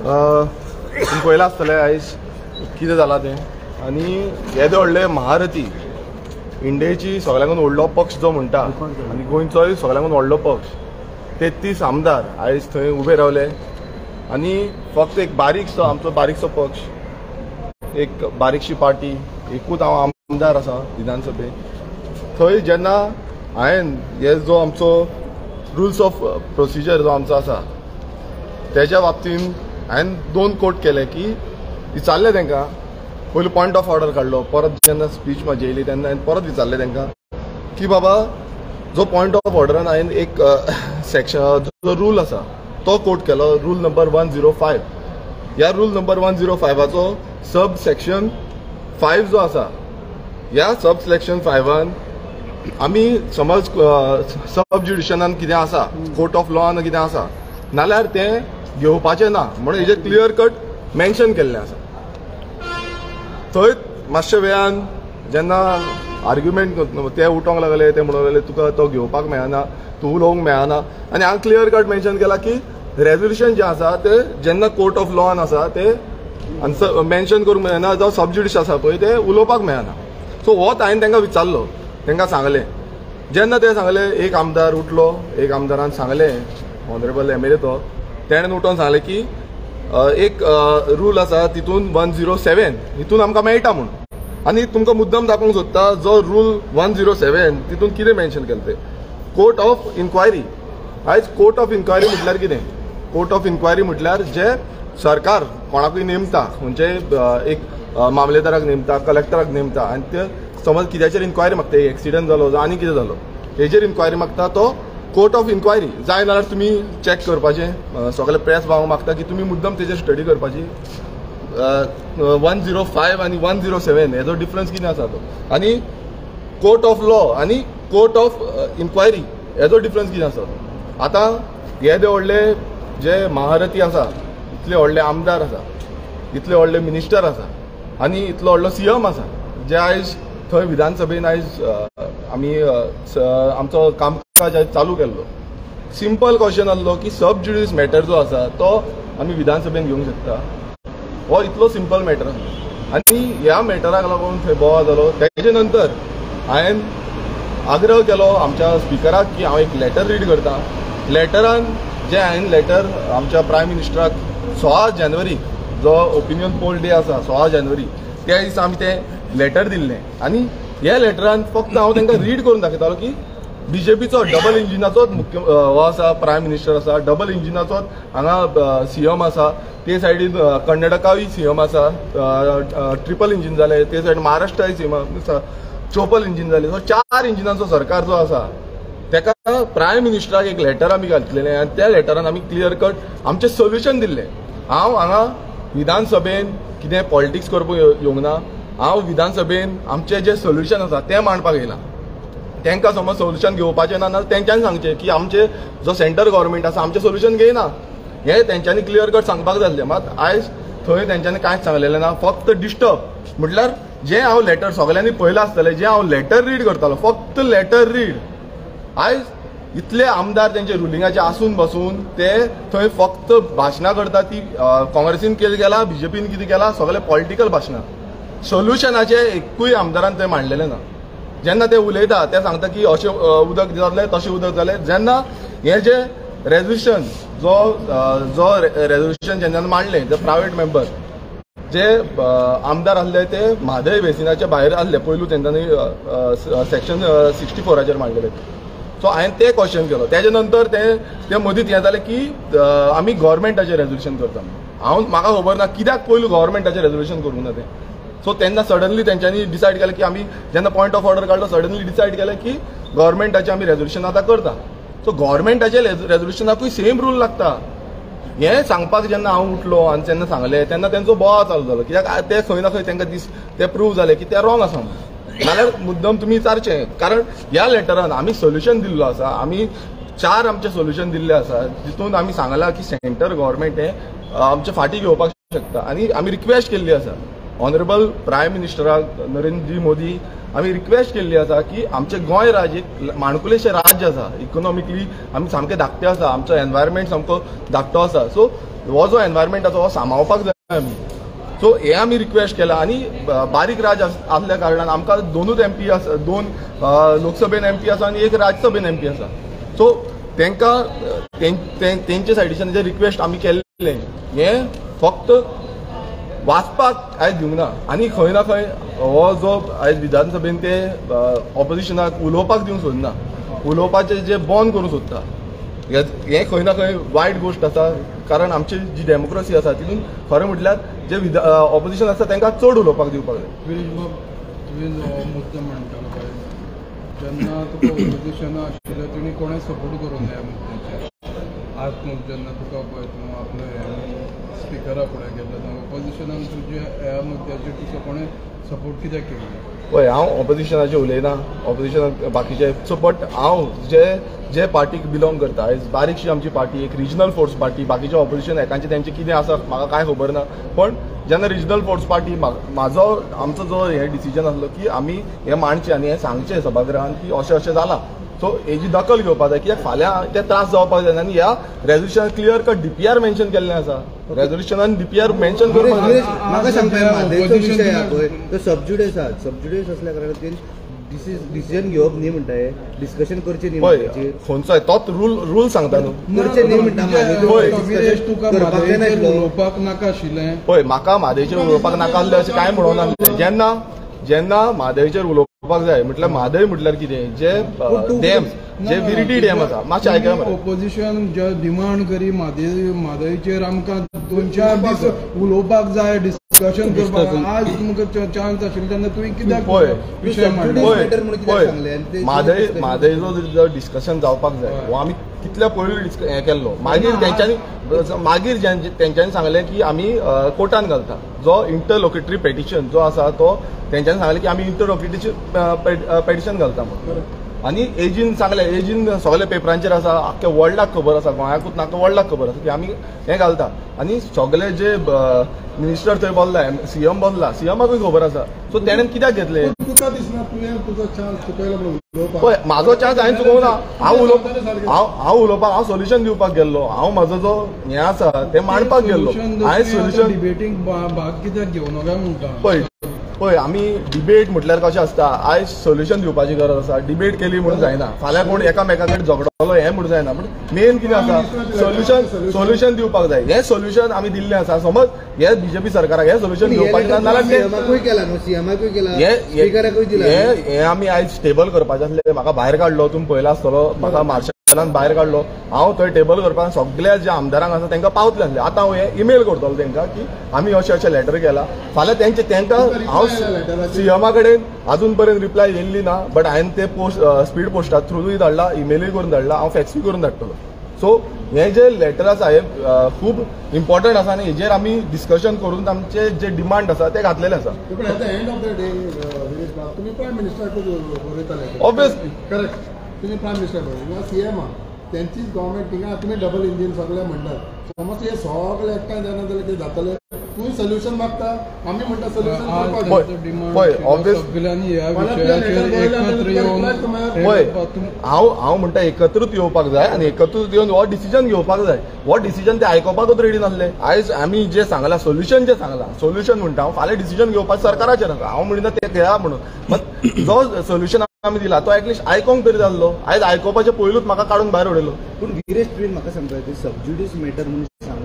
तुमी पळयलां आसतलें आयज कितें जालां तें? आनी येदे व्हडले महारथी इंडियेची सगळ्यांकून व्हडलो पक्ष जो म्हणटा आनी गोंयचोय सगळ्यांकून व्हडलो पक्ष. तेत्तीस आमदार आयज थंय उबे रावले आनी फक्त एक बारीकसो आमचो बारीकसो पक्ष. एक बारीकशी पार्टी एकूच हांव आमदार आसा विधानसभेत. थंय जेन्ना हांवें हे जो आमचो रुल्स ऑफ प्रोसिजर जो आमचो आसा तेज्या बाबतीन हांवें दोन कोट केले की विचारले तांकां पयलीं पॉयंट ऑफ ऑर्डर काडलो परत जेन्ना स्पीच म्हाजी येयली तेन्ना हांवें परत विचारलें तांकां की बाबा जो पॉयंट ऑफ ऑर्डरान हांवें एक सेक्शन जो रूल आसा तो कोट केलो rule number one zero five ह्या रूल नंबर वन झिरो फायवाचो सब सेक्शन फायव जो आसा ह्या सब सेक्शन फायवान आमी समज सब ज्युडिशनान कितें आसा कोर्ट ऑफ लॉन कितें आसा नाल्यार तें घेवपाचें ना म्हणून हेजेर क्लियर कट मेन्शन केल्लें आसा थंय मातशे वेळान जेन्ना आर्ग्युमेंट ते उठोंक लागले ते म्हणूंक लागले तुका तो घेवपाक मेळना तूं उलोवंक मेळना. आनी हांवें क्लियर कट मेन्शन केला की रेजोल्युशन जें आसा ते जेन्ना कोर्ट ऑफ लॉन आसा ते मेन्शन करूंक मेळना जो सबज्युडिश आसा पळय ते उलोवपाक मेळना. सो होच हांवें तांकां विचारलो तांकां सांगलें. जेन्ना ते सांगले एक आमदार उठलो एक आमदारान सांगलें ऑनरेबल एम एल ए तो तेणें उठोवन सांगलें की एक रूल आसा तितून वन झिरो सेवन हितून आमकां मेळटा म्हूण आनी तुमकां मुद्दम दाखोवंक सोदता जो रूल वन झिरो सेवन तितून कितें मेन्शन केलें तें कोर्ट ऑफ इन्क्वायरी आयज कोर्ट ऑफ इन्क्वायरी म्हटल्यार कितें? कोर्ट ऑफ इन्क्वायरी म्हटल्यार जे सरकार कोणाकूय नेमता म्हणजे एक मामलेदाराक नेमता कलेक्टराक नेमता आनी ते समज कित्याचेर इन्क्वायरी मागता एक एक्सिडंट जालो जावं आनी कितें जालो हेजेर इन्क्वायरी मागता तो कोर्ट ऑफ इन्क्वायरी जाय जाल्यार तुमी चॅक करपाचें. सगळे प्रेस भाव मागता की तुमी मुद्दम तेजेर स्टडी करपाची. वन झिरो फायव आनी वन झिरो सेवन हेजो डिफरन्स कितें आसा तो. आनी कोर्ट ऑफ लॉ आनी कोर्ट ऑफ इन्क्वायरी हेजो डिफरन्स कितें आसा तो. आतां येदे व्हडले जे महारथी आसा इतले व्हडले आमदार आसा इतले व्हडले मिनिस्टर आसा आनी इतलो व्हडलो सीएम आसा जे आयज थंय विधानसभेन आयज आमी आमचो कामकाज चालू केल्लो. सिंपल क्वेश्चन आसलो की सब ज्युडिस मॅटर जो आसा तो आमी विधानसभेन घेवंक शकता. हो इतलो सिंपल मॅटर आनी ह्या मॅटराक लागून थंय बोवा जालो तेजे नंतर हांवें आग्रह केलो आमच्या स्पिकराक की हांव एक लेटर रीड करता. लेटरान जे हांवें लेटर आमच्या प्रायम मिनिस्टराक सोळा जानेवारी जो ओपिनियन पोल डे आसा सोळा जानेवारी त्या दिसा आमी तें लेटर दिल्लें. आनी ह्या लेटरान फक्त हांव तांकां रीड करून दाखयतालो की बीजेपीचो डबल इंजिनाचोच मुख्य हो आसा प्रायम मिनिस्टर आसा डबल इंजिनाचोच हांगा सीएम आसा ते सायडीन कर्नाटकावूय सीएम आसा ट्रिपल इंजिन जालें ते सायडीन महाराष्ट्राय सीएम आसा चोपल इंजिन जाले सो चार इंजिनांचो सरकार जो आसा तेका प्रायम मिनिस्टराक एक लेटर आमी घातलेलें आनी त्या लेटरान आमी क्लियर कट आमचें सोल्युशन दिल्लें हांव हांगा विधानसभेन कितें पॉलिटिक्स करपाक येवंक ना हांव विधानसभेन आमचें जें सोल्युशन आसा तें मांडपाक येयलां. तांकां समज सोल्युशन घेवपाचें ना ना तेंच्यांनी सांगचें की आमचे जो सेंटर गव्हर्मेंट आसा आमचें सोल्युशन घेयना. हें तेंच्यांनी क्लियर कट सांगपाक जाय आसलें मात आयज थंय तेंच्यांनी कांयच सांगलेलें ना फक्त डिस्टर्ब म्हटल्यार जें हांव लेटर सगल्यांनी पळयलां आसतलें जें हांव लेटर रीड करतालो फक्त लेटर रीड आयज इतले आमदार तेंचे रुलिंगाचे आसून बसून ते थंय फक्त भाशणां करता ती काँग्रेसीन कितें केलां बीजेपीन कितें केलां सगलें पॉलिटिकल भाशणां. सोल्युशनाचे एकूय आमदारान थंय मांडलेलें ना. जेन्ना ते उलयता ते सांगता की अशें उदक जातलें तशें उदक जालें जेन्ना हें जे रेजोल्युशन जो जो रेजोल्युशन जेन्ना मांडलें जे प्रायवेट मेंबर जे आमदार आसले ते म्हादय बेसिनाचे भायर आसले पयलू तेंच्यांनी सेक्शन सिक्स्टी फोराचेर मांडलेले. सो हांवें ते क्वेश्चन केलो. तेजे नंतर ते ते मदींच हें जालें की आमी गव्हर्मेंटाचें रेजोल्युशन करता. हांव म्हाका खबर ना कित्याक पयलू गव्हर्मेंटाचें रेजोल्युशन करूंक ना तें? सो तेन्ना सडनली तेंच्यांनी डिसायड केलें की आमी जेन्ना पॉयंट ऑफ ऑर्डर काडलो सडनली डिसायड केलें की गव्हर्मेंटाचें आमी रेझोल्युशन आतां करता. सो गव्हर्मेंटाचे रेझोल्युशनाकूय सेम रूल लागता. हे सांगपाक जेन्ना हांव उठलो आनी तेन्ना सांगलें तेन्ना तेंचो बोवाळ चालू जालो कित्याक ते खंय ना खंय तांकां दीस ते प्रूव जालें की ते रॉंग आसा म्हणून नाल्यार मुद्दम तुमी विचारचें कारण ह्या लेटरान आमी सोल्युशन दिल्लो आसा आमी चार आमचे सोल्युशन दिल्ले आसा जितून आमी सांगलां की सेंटर गव्हर्मेंट हें अ, आमचे फाटी घेवपाक शकता आनी आमी रिक्वेस्ट केल्ली आसा ऑनरेबल प्रायम मिनिस्टराक नरेंद्र जी मोदी आमी रिक्वेस्ट केल्ली आसा की आमचे गोंय राज्य एक माणकुलेशें राज्य आसा इकॉनॉमिकली आमी सामके धाकटे आसा आमचो एनवायरमेंट सामको धाकटो आसा सो हो जो एनवायरमेंट आसा हो सांबाळपाक जाय आमी सो हे आमी रिक्वेस्ट केला आनी बारीक राज आस- आसल्या कारणान आमकां दोनूच एम पी आसा दोन लोकसभेन एम पी आसा आनी एक राज्यसभेन एम पी आसा सो तांकां तें- तें- तेंचे सायडीच्यान जे रिक्वेस्ट आमी केल्ले हें फक्त वाचपाक आयज दिवंक ना आनी खंय ना खंय हो जो आयज विधानसभेन ते ऑपोजिशनाक उलोवपाक दिवंक सोदना. उलोवपाचें जे बंद करूंक सोदता. हे हें खंय ना खंय वायट गोश्ट आसा. कारण आमची जी डेमोक्रेसी आसा तितून खरें म्हटल्यार जे ऑपोजिशन आसा तांकां चड उलोवपाक दिवपाक जाय. तुवें मुद्दो म्हणटालो पळय जेन्ना तुका ऑपोजिशनां आशिल्लें तुणी कोणें सपोर्ट करूंक जाय मुद्द्याचेर आज जेन्ना तुका पळय तूं आपलो स्पिकरा फुडें गेल्लो तेन्ना तुजे ह्या मुद्द्याचेर तुका कोणें सपोर्ट कित्याक केल्लो पळय हांव ऑपोजिशनाचे उलयना ऑपोजिशन बाकीचे सो बट हांव जे जे पार्टीक बिलोंग करता आयज बारीकशी आमची पार्टी एक रिजनल फोर्स पार्टी बाकीचे ऑपोजिशन एकांचे तेंचे कितें आसा म्हाका कांय खबर ना. पण जेन्ना रिजनल फोर्स पार्टी म्हाजो आमचो जो हे डिसिजन आसलो की आमी हे मांडचे आनी हे सांगचे सभागृहान की अशें अशें जालां सो हेजी दखल घेवपाक जाय कित्याक फाल्यां ते त्रास जावपाक जायना आनी ह्या resolution clear cut DPR mention केल्लें आसा. रेजोल्युशनान डीपीआर मेन्शन गिरीश, करपाक गिरीश, जाय. म्हाका सांगता म्हादेचो opposition विशय हा दिना. पळय तो सबज्युडेस असल्या कारणान डिसिजन घेवप न्ही म्हणटाय डिस्कशन करचें न्ही पळय खंयचोय तोच रूल रूल सांगता न्हू करचें न्ही म्हणटा. उलोवपाक नाका आशिल्लें पळय म्हाका म्हादयचेर उलोवपाक नाका आसलें अशें कांय म्हणून जेन्ना जेन्ना म्हादयचेर उलोवपाक जाय म्हटल्यार म्हादय म्हटल्यार कितें? जे डॅम जे मातशें आयकया मरे ओपोजिशन जे डिमांड करी म्हादय म्हादयचेर आमकां दोन चार दीस उलोवपाक जाय डिस्कशन करपाक आज तुमकां चान्स आशिल्लो तेन्ना तुवें कित्याक पळय. विशय पळय. म्हादय म्हादयचो जो डिस्कशन जावपाक जाय हो आमी कितल्या पयलीं डिस्क- हें केल्लो. मागीर तेंच्यांनी मागीर तेंच्यांनी सांगलें की आमी कोर्टान घालता. जो इंटरलोकेटरी पेटिशन जो आसा तो तेंच्यांनी सांगलें की आमी इंटरलोकेटरी पेटिशन घालता म्हणून. आनी एजीन सांगलें एजीन सगळे पेपरांचेर आसा आख्ख्या वर्ल्डाक खबर आसा गोंयाकूच नाका वर्ल्डाक खबर आसा की आमी हें घालता. आनी सगळे जे मिनिस्टर थंय बसला सीएम बसला सीएमाकूय खबर आसा सो तेणेन कित्याक घेतले? पळय म्हाजो चान्स हांवें चुकोवना हांव उलोवप हांव हांव उलोवपाक हांव सोल्युशन दिवपाक गेल्लो. हांव म्हाजो जो हें आसा तें मांडपाक गेल्लो. हांवें सोल्युशन डिबेटींग भाग कित्याक घेवं? नका म्हणटा पळय पळय आमी डिबेट म्हटल्यार कशें आसता आयज सोल्युशन दिवपाची गरज आसा डिबेट केली म्हणून जायना फाल्यां कोण एकामेका कडेन झगडलो हें म्हणून जायना पूण मेन कितें आसा सोल्युशन सोल्युशन दिवपाक जाय. हें सोल्युशन आमी दिल्लें आसा समज हे बीजेपी सरकाराक हें सोल्युशन दिवपाचें ना जाल्यार तें सीएमाकूय केला? न्हू सीएमाकूय केला? हे आमी आयज टेबल करपाचें आसलें म्हाका भायर काडलो तुमी पयला आसतलो म्हाका मार्शलान भायर काडलो हांव थंय टेबल करपाक सगळ्या जे आमदारांक आसा तांकां पावतले आसले. आतां हांव हे ईमेल करतलो तांकां की आमी अशें अशें लेटर केला. फाल्यां तेंचे तांकां हांव सीएमा कडेन अजून पर्यंत रिप्लाय येयल्ली ना बट हांवें ते पोस्ट स्पीड पोस्टा थ्रूय धाडला ईमेलूय करून धाडला. हांव फॅक्सूय करून धाडटलो. सो हे जे लेटर आसा हे खूब इम्पॉर्टंट आसा आनी हेजेर आमी डिस्कशन करून आमचे जे डिमांड आसा ते घातलेले आसा. पण तुम्ही प्रायम मिनिस्टर बरय सी एम आहा त्यांचीच गव्हर्मेंट थिंगा तुमी डबल इंजीन सगळे म्हणटात समज हे सगळे एकठांय जायना जाल्यार कितें जातलें तुम्ही सोल्युशन मागता. आम्ही म्हणटा सोल्युशन पळय, किंवा हांव हांव म्हणटा एकत्रूच येवपाक जाय आनी एकत्रूच येवन हो डिसिजन घेवपाक जाय. हो डिसिजन ते आयकोपाकूच रेडी नासले आयज आमी जे सांगला सोल्युशन जे सांगला सोल्युशन म्हणटा हांव फाल्यां डिसिजन घेवपाक सरकाराचेर आसा हांव म्हणटा ते घेया म्हणून. जो सोल्युशन आमी दिला. तो एटलिस्ट आयकोंक तरी जाल्लो आयज आयकोपाचे पयलूच म्हाका काडून भायर उडयलो पूण गिरेश तुवें म्हाका सांगता की सबज्युडिस मॅटर म्हणून सांग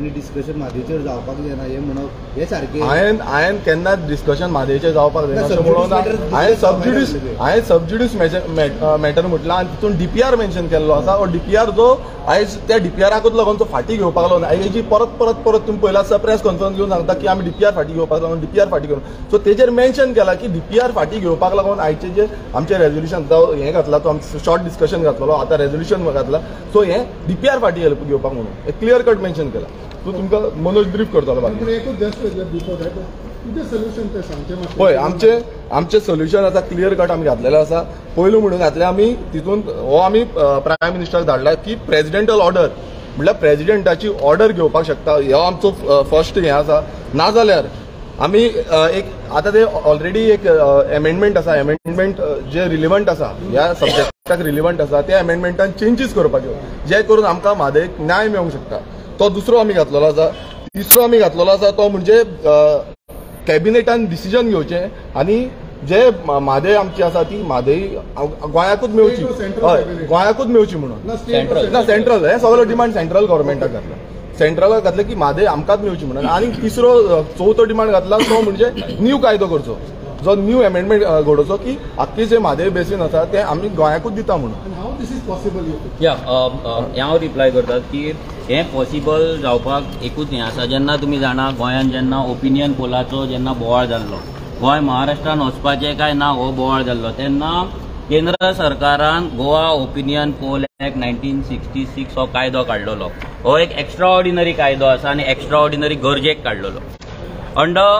आनी डिस्कशन म्हाजेचेर जावपाक जायना हें म्हणप हें सारकें. हांवें हांवें केन्नाच डिस्कशन म्हादेचेर जावपाक जायना अशें म्हणून हांवें सबज्युडिस. हांवें सबज्युडिस मॅटर म्हटलं आनी तितून डीपीआर मेन्शन केल्लो आसा. हो डीपीआर जो आयज त्या डीपीआराकूच लागून तो फाटी घेवपाक लागून हेजी परत परत परत तुम्ही पयला आसा प्रेस कॉन्फरन्स घेवन सांगता की आमी डीपीआर फाटी घेवपाक लागून डीपीआर फाटी घेवन. सो तेजेर मेन्शन केला की डीपीआर फाटी घेवपाक लागून आयचे जे आमचे रेझोल्युशन तो हें घातला तो आमचो शॉर्ट डिस्कशन घातलो आतां रेझोल्युशन घातला. सो हें डीपीआर फाटी घेवपाक म्हणून क्लियर कट मेन्शन केला. सो तुमकां मनोज ब्रीफ करतलो बाकी. ते पळय आमचे आमचे सोल्युशन आतां क्लियर कट आमी घातलेलें आसा पयलू म्हणून घातले आमी तितून हो आमी प्रायम मिनिस्टराक धाडला की प्रेजिडेंटल ऑर्डर म्हणल्यार प्रेजिडेंटाची ऑर्डर घेवपाक शकता. हो आमचो फर्स्ट हें आसा नाजाल्यार आमी एक आतां ते ऑलरेडी एक एमेंडमेंट आसा एमेंडमेंट जे रिलिवंट आसा ह्या सब्जेक्टाक रिलिवंट आसा त्या एमेंडमेंटान चेंजीस करपाच्यो जे करून आमकां म्हादयक न्याय मेळूंक शकता. तो दुसरो आमी घातलेलो आसा. तिसरो आमी घातलेलो आसा तो म्हणजे कॅबिनेटान डिसिजन घेवचें. आनी जे म्हादय आमची आसा ती म्हादय गोंयाकूच मेळची हय? गोंयाकूच मेळची म्हणून. ना सेंट्रल हे सगळो डिमांड सेंट्रल गव्हर्मेंटाक घातला. सेंट्रलाक घातले की म्हादय आमकांच मेळची म्हणून. आणि तिसरो चवथो डिमांड घातला तो म्हणजे न्यू कायदो करचो. जो न्यू अमेंडमेंट घडोवचो की आख्खी जे म्हादय बेसीन आसा ते आमी गोंयाकूच दिता म्हणून. How this is possible you हांव रिप्लाय करतात की हें पॉसिबल जावपाक एकूच हें आसा जेन्ना तुमी जाणा गोंयांत जेन्ना ओपिनियन पोलाचो जेन्ना बोवाळ जाल्लो. गोंय महाराष्ट्रान वचपाचें काय ना हो बोवाळ जाल्लो. तेन्ना केंद्र सरकारान Goa opinion poll act nineteen sixty six हो कायदो काडलेलो हो एक एक्स्ट्रा ऑर्डिनरी कायदो आसा आनी एक्स्ट्रा ऑर्डिनरी गरजेक काडलेलो under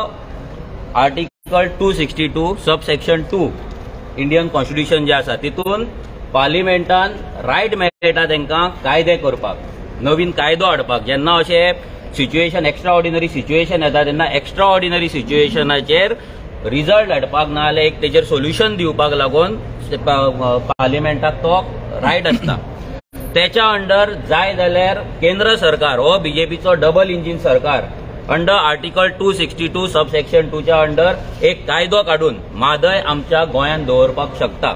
article two sixty two subsection two Indian constitution जे आसा तितून पार्लिमेंटान रायट मेळटा तांकां कायदे करपाक नवीन कायदो हाडपाक. जेन्ना अशें सिच्युएशन एक्स्ट्रा ऑर्डिनरी सिच्युएशन येता तेन्ना एक्स्ट्रा ऑर्डिनरी सिच्युएशनाचेर रिजल्ट हाडपाक ना जाल्यार एक तेजेर सोल्युशन दिवपाक लागून पार्लिमेंटाक तो रायट आसता. त्याच्या अंडर जाय जाल्यार केंद्र सरकार हो बीजेपीचो डबल इंजीन सरकार under article two sixty two subsection टूच्या under एक कायदो काडून म्हादय आमच्या गोंयांत दवरपाक शकता.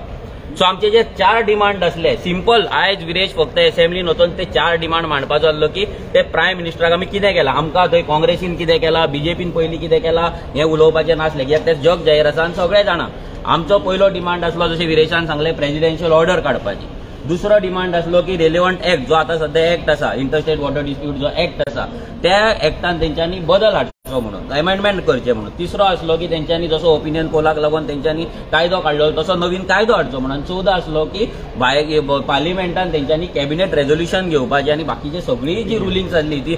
सो आमचे जे चार डिमांड असले सिंपल आयज विरेश फक्त असेंब्लीन वचून ते चार डिमांड मांडपाचो आसलो की ते प्रायम मिनिस्टराक आमी कितें केलां? आमकां थंय काँग्रेसीन कितें केलां? बीजेपीन पयलीं कितें केलां? हें उलोवपाचें नासलें कित्याक ते जग जाहीर आसा आनी सगळे जाणा. आमचो पयलो डिमांड आसलो जशें विरेशान सांगलें प्रेसिडेन्शियल ऑर्डर काडपाची दुसरो डिमांड आसलो की रेलिवंट एक्ट जो आतां सध्या एक्ट आसा इंटरस्टेट वॉटर डिस्प्यूट जो एक्ट आसा त्या एक्टान तेंच्यांनी बदल हाडचो हो म्हणून. अमेंडमेंट करचे म्हणून. तिसरो आसलो की तेंच्यांनी जसो ओपिनियन पोलाक लागून तेंच्यांनी कायदो काडलो तसो नवीन कायदो हाडचो म्हणून. चवदा आसलो की भायर पार्लिमेंटान तेंच्यांनी कॅबिनेट रेझोल्युशन घेवपाची आनी बाकीची सगळी जी रुलींग जाल्ली ती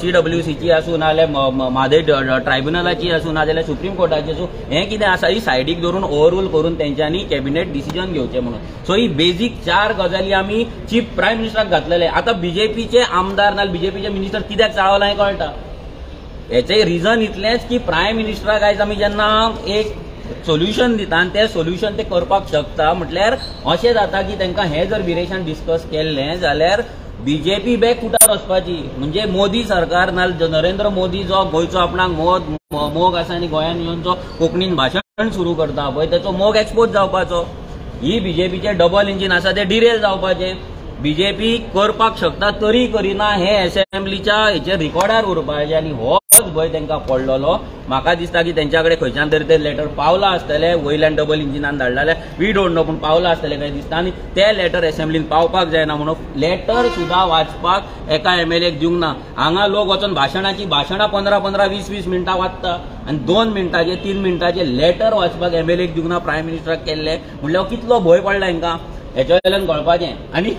सी डब्ल्यू सीची आसूं नाजाल्यार म्हादय ट्रायब्युनलाची आसूं नाजाल्यार सुप्रीम कोर्टाची आसूं हें कितें आसा ही सायडीक धरून ओव्हररूल करून तेंच्यांनी कॅबिनेट डिसिजन घेवचें म्हणून. सो ही बेजीक चार गजाली आमी चीफ प्रायम मिनिस्टराक घातलेले आतां बीजेपीचे आमदार नाजाल्यार बीजेपीचे मिनिस्टर कित्याक चाळवला हें कळटा हेचें रिजन इतलेंच की प्रायम मिनिस्टराक आयज आमी जेन्ना एक सोल्युशन दिता आनी तें सोल्युशन ते करपाक शकता म्हटल्यार अशें जाता की तांकां हें जर विरेशान डिस्कस केल्लें जाल्यार बीजेपी बॅक फुटार वचपाची? म्हणजे मोदी सरकार ना नरेंद्र मोदी जो गोंयचो आपणाक मोग मोग आसा आनी गोंयांत येवन जो कोंकणीन भाशण सुरू करता पळय ताचो मोग एक्सपोज जावपाचो. ही बीजेपीचे डबल इंजीन आसा ते डिरेल जावपाचें. बीजेपी करपाक शकता तरी करिना हे असेंब्लीच्या हेचेर रिकॉर्डार उरपाचें आनी होच भंय तांकां पडलेलो. म्हाका दिसता की तेंच्या कडेन खंयच्यान तरी ते लेटर पावला आसतले वयल्यान डबल इंजिनान धाडलेले. वी डोंट नो पूण पावला आसतले काय दिसता आनी ते लेटर असेंब्लीन पावपाक जायना म्हणून लेटर सुद्दां वाचपाक एका एम एल एक दिवंक ना. हांगा लोक वचून भाशणाची भाशणां पंदरा पंदरा वीस वीस मिनटां वाचता. आनी दोन मिनटाचे तीन मिनटाचे लेटर वाचपाक एम एल एक दिवंक ना प्रायम मिनिस्टराक केल्ले. म्हणल्यार कितलो भंय पडला हांकां? हेच्या वयल्यान कळपाचें. आनी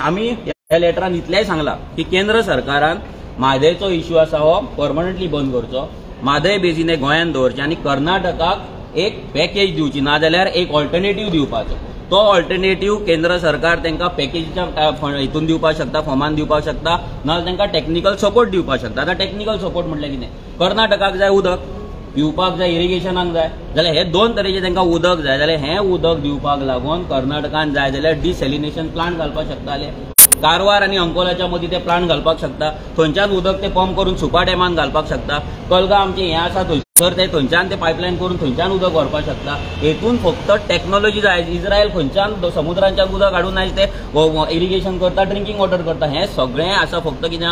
आमी ह्या लेटरान इतलेंय सांगला की केंद्र सरकारान म्हादयचो इश्यू आसा हो परमनंटली बंद करचो. म्हादय बेजीन हे गोंयांत दवरचें आनी कर्नाटकाक एक पॅकेज दिवची नाजाल्यार एक ऑल्टरनेटीव दिवपाचो. तो ऑल्टरनेटीव केंद्र सरकार तांकां पॅकेजीच्या हितून दिवपाक शकता फॉर्मान दिवपाक शकता नाजाल्यार तांकां टेक्निकल सपोर्ट दिवपाक शकता. आतां टेक्निकल सपोर्ट म्हटल्यार कितें कर्नाटकाक जाय उदक. पिवपाक जाय इरिगेशनाक जाय. जाल्यार हे दोन तरेचे तांकां उदक जाय. जाल्यार हें उदक दिवपाक लागून कर्नाटकान जाय जाल्यार डिसॅलिनेशन प्लांट घालपाक शकताले. कारवार आनी अंकोलाच्या मदीं ते प्लांट घालपाक शकता. थंयच्यान उदक ते पंप करून सुपा डॅमान घालपाक शकता. कलगा आमचें हें आसा थंयसर ते थंयच्यान ते पायपलायन करून थंयच्यान उदक व्हरपाक शकता. हेतून फक्त टॅक्नॉलॉजी जाय. इस्रायल खंयच्यान समुद्रांच्या समुद्रांच्यान उदक हाडून आयज ते इरिगेशन करता ड्रिंकींग वॉटर करता. हें सगळें आसा फक्त कितें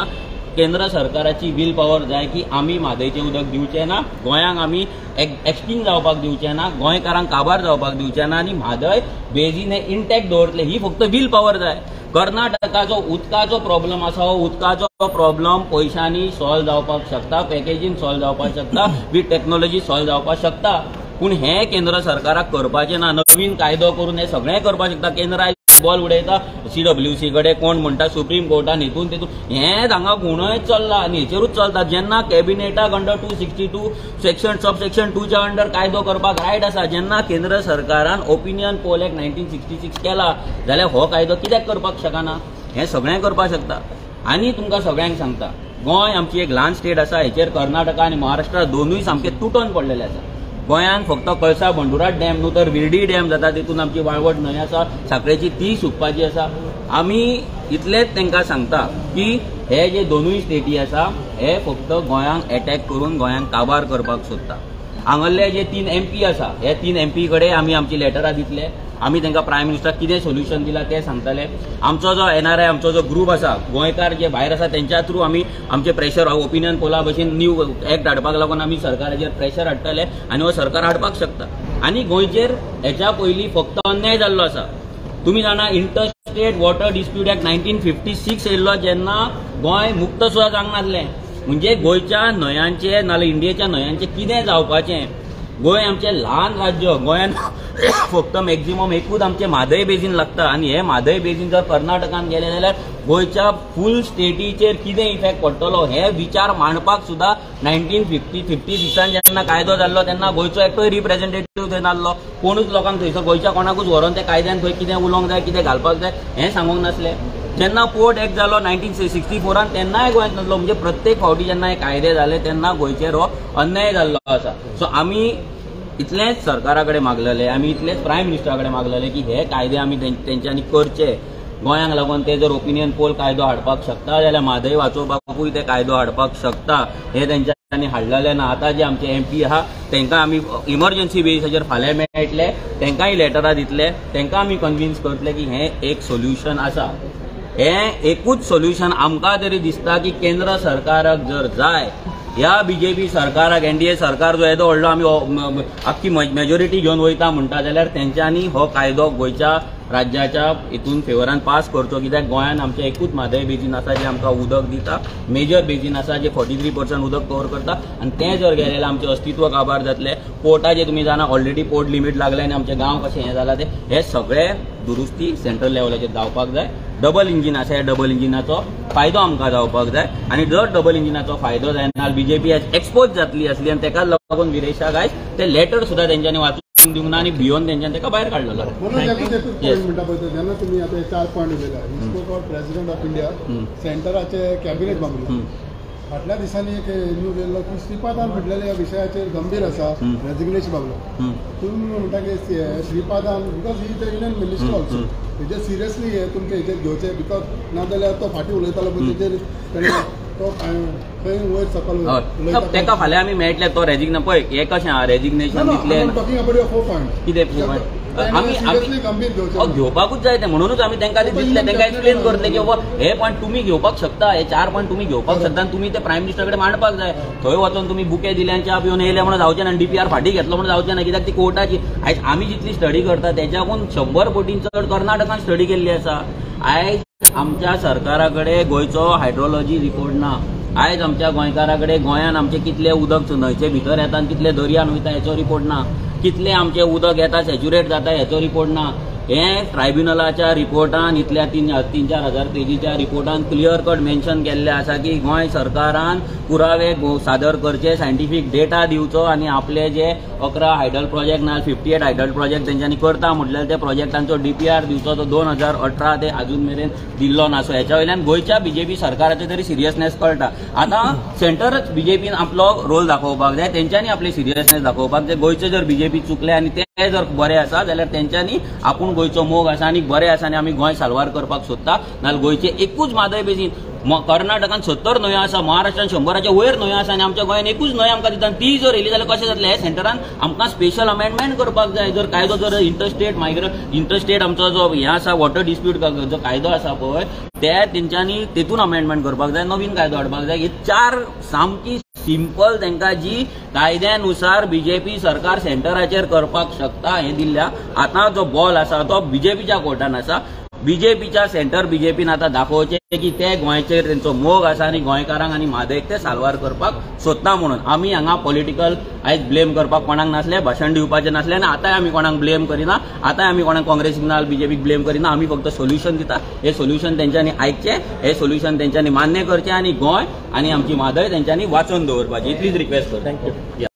केंद्र सरकाराची विल पॉवर जाय की आमी म्हादयचें उदक दिवचें ना गोंयांक आमी एक्सटिंग जावपाक दिवचें ना गोंयकारांक काबार जावपाक दिवचें ना आनी म्हादय बेजीन हें इंटॅक्ट दवरतले ही फक्त विल पॉवर जाय. कर्नाटकाचो उदकाचो प्रॉब्लम आसा हो उदकाचो प्रॉब्लम पयशांनी सॉल्व जावपाक शकता पॅकेजीन सॉल्व जावपाक शकता विथ टॅक्नॉलॉजी सॉल्व जावपाक शकता. पूण हें केंद्र सरकाराक करपाचें ना नवीन कायदो करून हें सगळें करपाक शकता केंद्र बॉल उडयता सी डब्ल्यू सी कडेन कोण म्हणटा सुप्रीम कोर्टान हितून तितून हेंच हांगा गुणय चल्ला आनी हेचेरूच चलता जेन्ना कॅबिनेटाक under two sixty two section sub section टूच्या under कायदो करपाक रायट आसा जेन्ना केंद्र सरकारान opinion poll act nineteen sixty six केला जाल्यार हो कायदो कित्याक करपाक शकना? हें सगळें करपाक शकता. आनी तुमकां सगळ्यांक सांगता गोंय आमची एक ल्हान स्टेट आसा हेचेर कर्नाटका आनी महाराष्ट्रा दोनूय सामके तुटोन पडलेले आसा. गोंयांत फक्त कळसा बंडुराट डॅम न्हू तर विर्डी डॅम जाता तितून आमची वाळवट न्हंय आसा साखरेची ती सुकपाची आसा. आमी इतलेंच तांकां सांगता की हे जे दोनूय स्टेटी आसा हे फक्त गोंयांक एटॅक करून गोंयांक काबार करपाक सोदता. हांगासले जे तीन एम पी आसा हे तीन एम पी कडेन आमी आमची लेटरां दितले. आमी तांकां प्रायम मिनिस्टराक कितें सोल्युशन दिलां तें सांगतले. आमचो जो एन आर आय आमचो जो ग्रूप आसा गोंयकार जे भायर आसा तेंच्या थ्रू आमी आमचे प्रेशर ओपिनियन पोला भशेन न्यू एक्ट हाडपाक लागून आमी सरकाराचेर प्रेशर हाडटले आनी हो सरकार हाडपाक शकता. आनी गोंयचेर हेच्या पयलीं फक्त अन्याय जाल्लो आसा तुम्ही जाणा interstate water dispute act nineteen fifty six येयल्लो जेन्ना गोंय मुक्त सुद्दां जावंक नासलें म्हणजे गोंयच्या न्हंयांचे नाजाल्यार इंडियेच्या न्हंयांचे कितें जावपाचें? गोंय आमचें ल्हान राज्य गोंयान फक्त मॅक्झिमम एकूच आमचें म्हादय बेजीन लागता. आनी हे म्हादय बेजीन जर कर्नाटकान गेले जाल्यार गोंयच्या फूल स्टेटीचेर कितें इफेक्ट पडटलो हे विचार मांडपाक सुद्दां नायन्टीन फिफ्टी फिफ्टी सिक्सान जेन्ना कायदो जाल्लो तेन्ना गोंयचो एकटोय रिप्रेझेंटेटिव्ह थंय नासलो कोणूच लोकांक थंयसर गोंयच्या कोणाकूच व्हरोन त्या कायद्यान थंय कितें उलोवंक जाय कितें घालपाक जाय हें सांगूंक नासलें. जेन्ना पोर्ट एक्ट जालो नायन्टीन सिक्स्टी फोरान तेन्नाय गोंयांत नासलो. म्हणजे प्रत्येक फावटी जेन्ना हे कायदे जाले तेन्ना गोंयचेर हो अन्याय जाल्लो आसा सो आमी इतलेंच सरकारा कडेन मागलेले आमी इतलेंच प्रायम मिनिस्टरा कडेन मागलेले की हे कायदे आमी तें- तेंच्यांनी करचे. गोंयांक लागून ते जर ओपिनियन पोल कायदो हाडपाक शकता जाल्यार म्हादय वाचोवपाकूय ते कायदो हाडपाक शकता. हे तेंच्यांनी हाडलेले ना. आतां जे आमचे एम पी आहा तांकां आमी इमर्जन्सी बेसाचेर फाल्यां मेळटले. तांकांय लेटरां दितले. तांकां आमी कन्विन्स करतले की हें एक सोल्युशन आसा. हें एकूच सोल्युशन आमकां तरी दिसता की केंद्र सरकाराक जर जाय ह्या बीजेपी सरकाराक एनडीए सरकार जो येदो व्हडलो आमी आख्खी मेजॉरिटी घेवन वयता म्हणटा जाल्यार तेंच्यांनी हो कायदो गोंयच्या राज्याच्या हितून फेवरान पास करचो कित्याक? गोंयांत आमचें एकूच म्हादय बेजीन आसा जे आमकां उदक दिता. मेजर बेजीन आसा जे फोर्टी थ्री पर्संट उदक कवर करता. आनी तें जर गेलें जाल्यार आमचें अस्तित्व काबार जातलें पोर्टाचें तुमी जाणा ऑलरेडी पोर्ट लिमीट लागलें आनी आमचें गांव कशें हें जालां तें हें सगळें दुरुस्ती सेंट्रल लेवलाचेर जावपाक जाय. डबल इंजीन आसा ह्या डबल इंजिनाचो फायदो आमकां जावपाक जाय. आनी जर डबल इंजिनाचो फायदो जायना बीजेपी एज एक्सपोज जातली आसली आनी तेका लागून विरेशा आयज ते लेटर सुद्दां तेंच्यांनी वाचून दिवंक ना आनी भियोन तेंच्यानी तेका भायर काडलेलो जेन्ना तुमी आतां चार point उलयला spoke of president of India. सेंटराचे cabinet hmm. फाटल्या दिसांनी एक न्यूज येयल्लो की श्रीपादान म्हटलेले ह्या विशयाचेर गंभीर आसा. रेजिग्नेशन हम्म. तुम्ही म्हणटा की श्रीपादान because he the union minister also. हेजेर सिरियसली हे तुमचे हेचेर घेवचे बिकॉज नाजाल्यार तो फाटीं उलयतालो पण तेणें तो खंय वयर सकल तेका फाल्यां आमी मेळटले तो रेजिग्न पळय हे कशें आहा रेजिग्नेशन दितलें कितें? आमी आमी घेवपाकूच जाय ते म्हणूनच आमी तांकां ते दितले तांकां एक्सप्लेन करतले की बाबा हे पॉयंट तुमी घेवपाक शकता. हे चार पॉयंट तुमी घेवपाक शकता. आनी तुमी ते प्रायम मिनिस्टर कडेन मांडपाक जाय. थंय वचून तुमी बुके दिले आनी च्या पिवन येयले म्हणून जावचें ना. डीपीआर फाटीं घेतलो म्हणून जावचें ना. कित्याक ती कोर्टाची? आयज आमी जितली स्टडी करता तेच्याकून शंबर कोटीं चड कर्नाटकान स्टडी केल्ली आसा आयज आमच्या सरकारा कडेन गोंयचो हायड्रोलॉजी रिपोर्ट ना. आयज आमच्या गोंयकारा कडेन गोंयान आमचे कितले उदक न्हंयचे भितर येता आनी कितले दर्यान वयता हेचो रिपोर्ट ना. कितले आमचे उदक येता सॅच्युरेट जाता हेचो रिपोर्ट ना. हे ट्रायब्युनलाच्या रिपोर्टान इतल्या तीन तीन चार हजार पेजीच्या रिपोर्टान क्लियर कट मेन्शन केल्ले आसा की गोंय सरकारान पुरावे सादर करचे सायंटिफीक डेटा दिवचो आनी आपले जे अकरा हायडल प्रोजेक्ट ना फिफ्टी एट हायडल प्रोजेक्ट तेंच्यांनी करता म्हटल्यार त्या प्रोजेक्टांचो डीपीआर दिवचो तो दोन हजार अठरा ते अजून मेरेन दिल्लो ना. सो हेच्या वयल्यान गोंयच्या बीजेपी सरकाराचे तरी सिरियसनेस कळटा. आतां सेंटरच बीजेपीन आपलो रोल दाखोवपाक जाय तेंच्यांनी आपली सिरियसनेस दाखोवपाक जाय. गोंयचे जर बीजेपी चुकले आनी ते जर बरे आसा जाल्यार तेंच्यांनी आपूण गोंयचो मोग आसा आनी बरे आसा आनी आमी गोंय साल्वार करपाक सोदता. नाजाल्यार गोंयचे एकूच मादय बेजीन. म- कर्नाटकान सत्तर न्हंयो आसा महाराष्ट्रांत शंबराच्या वयर न्हंयो आसा आनी आमच्या गोंयान एकूच न्हंय आमकां दिता आनी ती जर येयली जाल्यार कशें जातलें? हे सेंटरान आमकां स्पेशल अमेंडमेंट करपाक जाय. जर कायदो जर इंटरस्टेट मायग्र इंटरस्टेट आमचो जो हे आसा वॉटर डिस्प्यूट जो कायदो आसा पळय ते तेंच्यांनी तेतून अमेंडमेंट करपाक जाय नवीन कायदो हाडपाक जाय. हे चार सामकी सिंपल तांकां जी कायद्यानुसार बीजेपी सरकार सेंटराचेर करपाक शकता हें दिल्ल्या. आतां जो बॉल आसा तो बीजेपीच्या कोर्टान आसा. बीजेपीच्या सेंटर बीजेपीन आतां दाखोवचें की ते गोंयचेर तेंचो मोग आसा आनी गोंयकारांक आनी म्हादयक ते साल्वार करपाक सोदता म्हणून. आमी हांगा पॉलिटिकल आयज ब्लेम करपाक कोणाक नासले भाशण दिवपाचें नासलें आनी आतांय आमी कोणाक ब्लेम करिना आतांय आमी कोणाक काँग्रेसीक ना बीजेपीक ब्लेम करिना आमी फक्त सोल्युशन दिता. हे सोल्युशन तेंच्यांनी आयकचें हे सोल्युशन तेंच्यांनी मान्य करचें आनी गोंय आनी आमची म्हादय तेंच्यांनी वाचून दवरपाची. इतलीच रिक्वेस्ट करता. थँक्यू